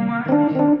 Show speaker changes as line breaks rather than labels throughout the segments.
Just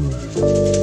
ano.